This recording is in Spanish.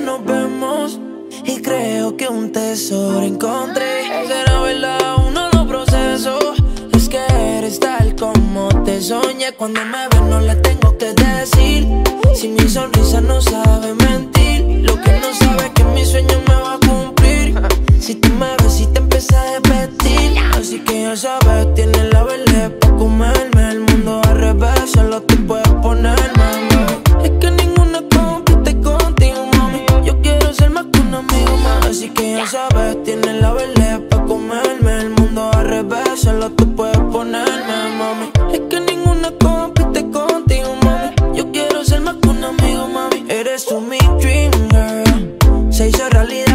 lo que un tesoro encontré. Será verdad, uno lo proceso. Es que eres tal como te soñé. Cuando me ves, no le tengo que decir. Si mi sonrisa no sabe mentir, lo que no sabe es que mi sueño me va a cumplir. Si tú me ves y te empiezas a repetir, así que ya sabes, la vele pa' comerme. El mundo al revés, solo tú puedes ponerme, mami. Es que ninguna compite contigo, mami. Yo quiero ser más que un amigo, mami. Eres tú mi dream girl. Se hizo realidad.